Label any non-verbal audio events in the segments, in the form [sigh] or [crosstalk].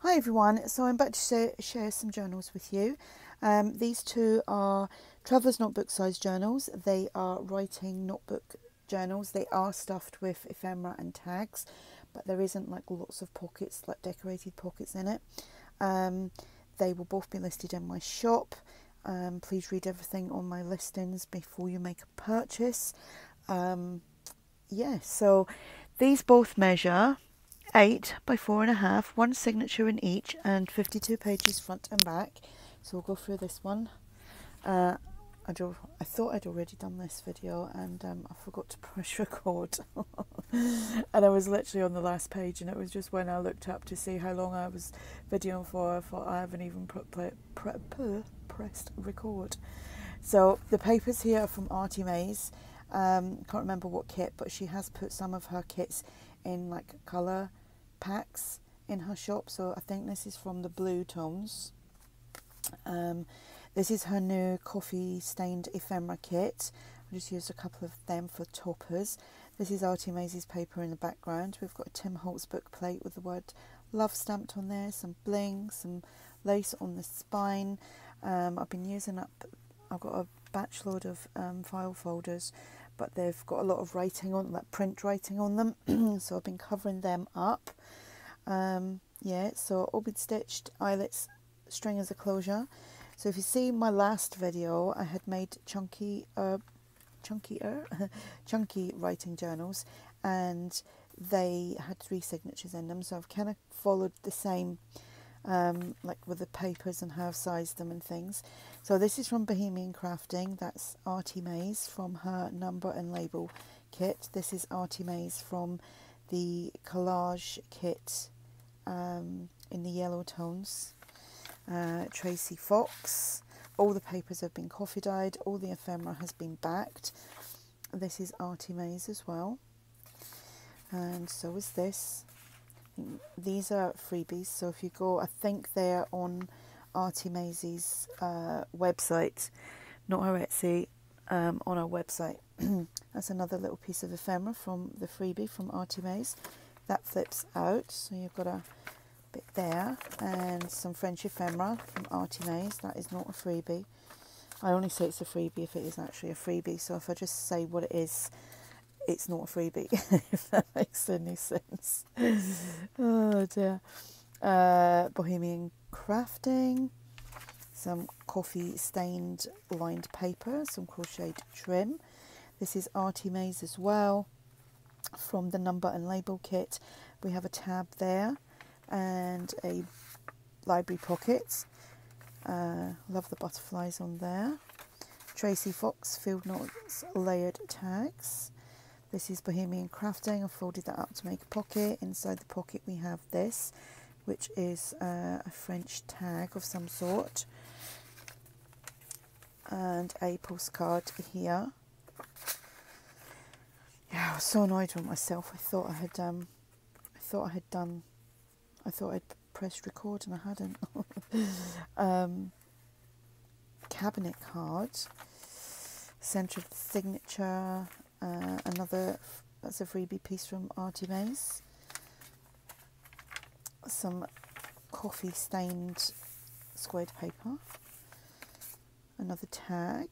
Hi everyone, so I'm about to share, some journals with you. Um, these two are Traveller's Notebook size journals. They are writing notebook journals. They are stuffed with ephemera and tags, but there isn't like lots of pockets, like decorated pockets in it. Um, they will both be listed in my shop. Um, please read everything on my listings before you make a purchase. Um, yeah, so these both measure eight by four and a half, one signature in each, and 52 pages front and back. So we'll go through this one. Uh, I, thought I'd already done this video and um, I forgot to press [laughs] record. and I was literally on the last page, and it was just when I looked up to see how long I was videoing for, I thought I haven't even play, pre, pre, pressed record. So the papers here are from ARTYmaze. Um, can't remember what kit, but she has put some of her kits in like colour packs in her shop. So I think this is from the blue tones. Um, this is her new coffee stained ephemera kit. I just used a couple of them for toppers. This is ARTYmaze' paper in the background. We've got a Tim Holtz book plate with the word love stamped on there, some bling, some lace on the spine. Um, I've been using up, I've got a batch load of um, file folders but they've got a lot of writing on like print writing on them. [clears throat] So I've been covering them up. Um, yeah so been stitched eyelets string as a closure. So if you see my last video I had made chunky uh, chunkier [laughs] chunky writing journals and they had three signatures in them. So I've kind of followed the same um, like with the papers and how I've sized them and things. So this is from Bohemian Crafting. That's ARTYmaze from her number and label kit. This is ARTYmaze from the collage kit um, in the yellow tones. Uh, Tracie Fox. All the papers have been coffee dyed. All the ephemera has been backed. This is ARTYmaze as well. And so is this these are freebies. So if you go, I think they're on ARTYmaze' uh, website, not her Etsy, um, on our website. [clears throat] That's another little piece of ephemera from the freebie from ARTYmaze. That flips out, so you've got a bit there, and some French ephemera from ARTYmaze. That is not a freebie. I only say it's a freebie if it is actually a freebie. So if I just say what it is, it's not a freebie, [laughs] if that makes any sense. [laughs] oh dear. Uh, Bohemian crafting, some coffee stained lined paper, some crocheted trim. This is ARTYmaze as well from the number and label kit. We have a tab there and a library pocket. Uh, love the butterflies on there. Tracie Fox Field Notes layered tags. This is Bohemian Crafting. I've folded that up to make a pocket. Inside the pocket we have this, which is uh, a French tag of some sort. And a postcard here. Yeah, I was so annoyed with myself. I thought I had um I thought I had done I thought I'd pressed record and I hadn't. [laughs] um, cabinet card, centre of the signature, uh, another, that's a freebie piece from ARTYmaze. Some coffee stained squared paper. Another tag.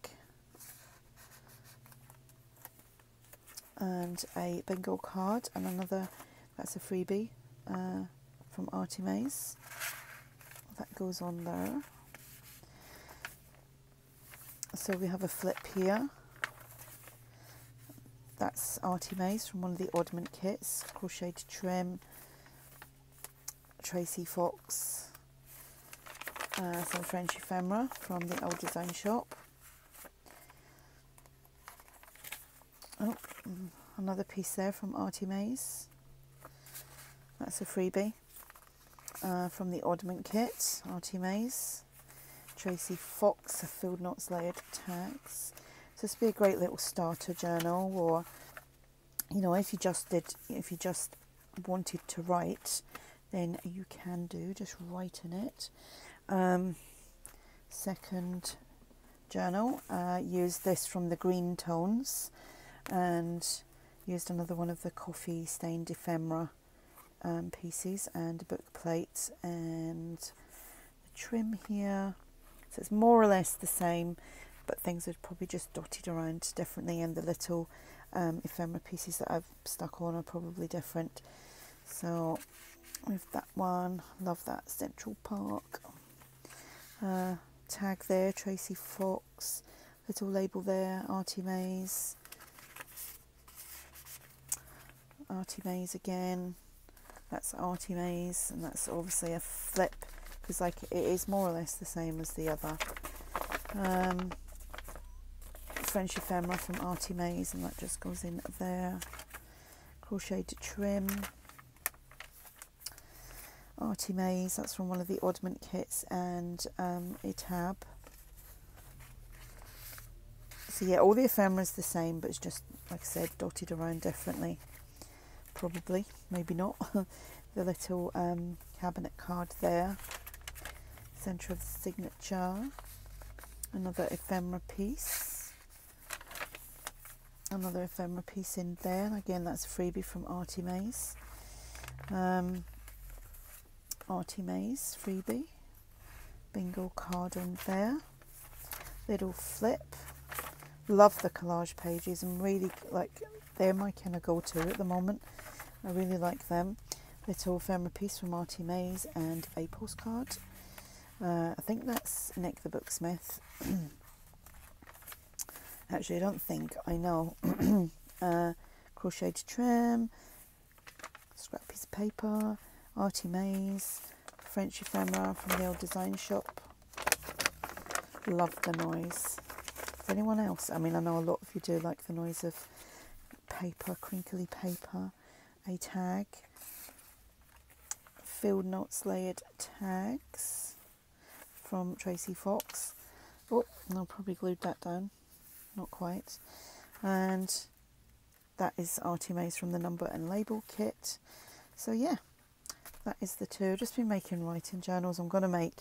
And a Bengal card and another, that's a freebie uh, from ARTYmaze. That goes on there. So we have a flip here that's ARTYmaze from one of the Oddment kits, crocheted trim, Tracie Fox, uh, some French ephemera from the Old Design Shop. Oh, mm, another piece there from ARTYmaze. That's a freebie uh, from the Oddment kit, Artie Mays. Tracie Fox, Field Notes Layered Tags. So this would be a great little starter journal, or you know, if you just did, if you just wanted to write, then you can do just write in it. Um, second journal, uh, used this from the green tones, and used another one of the coffee stained ephemera um, pieces and a book plate and the trim here. So it's more or less the same, but things are probably just dotted around differently and the little um, ephemera pieces that I've stuck on are probably different. So with that one, love that Central Park. Uh, tag there, Tracie Fox, little label there, ARTYmaze. Artie Mays again, that's ARTYmaze, and that's obviously a flip because like it is more or less the same as the other. Um, French ephemera from ARTYmaze, and that just goes in there. Crocheted trim. ARTYmaze, that's from one of the Oddment kits, and um, a tab. So yeah, all the ephemera is the same, but it's just, like I said, dotted around differently. Probably, maybe not. [laughs] the little um, cabinet card there. Centre of the signature. Another ephemera piece. Another ephemera piece in there. Again, that's a freebie from ARTYmaze. Um, ARTYmaze freebie. Bingo card on there. Little flip. Love the collage pages. I'm really like they're my kind of go-to at the moment. I really like them. Little ephemera piece from ARTYmaze and a postcard. Uh, I think that's Nick the Booksmith. [clears throat] Actually, I don't think I know. [clears throat] uh, crocheted trim, scrap piece of paper, ARTYmaze, French ephemera from the old design shop. Love the noise. Does anyone else? I mean, I know a lot of you do like the noise of paper, crinkly paper. A tag. Field notes layered tags from Tracie Fox. Oh, I'll probably glued that down. Not quite. And that is ARTYmaze from the number and label kit. So yeah, that is the two. Just been making writing journals. I'm going to make,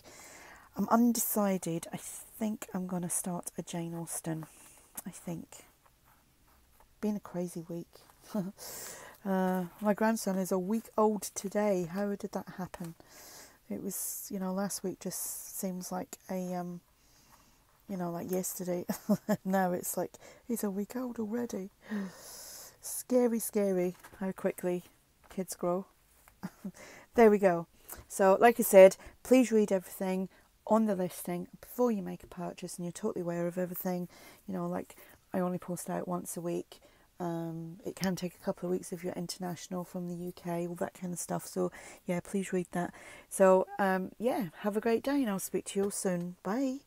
I'm undecided. I think I'm going to start a Jane Austen. I think. Been a crazy week. [laughs] uh, my grandson is a week old today. How did that happen? It was, you know, last week just seems like a, um, you know, like yesterday. [laughs] now it's like he's a week old already. scary, scary how quickly kids grow. [laughs] there we go. So, like I said, please read everything on the listing before you make a purchase and you're totally aware of everything. You know, like I only post out once a week. Um, it can take a couple of weeks if you're international from the UK, all that kind of stuff. So, yeah, please read that. So, um, yeah, have a great day and I'll speak to you all soon. Bye.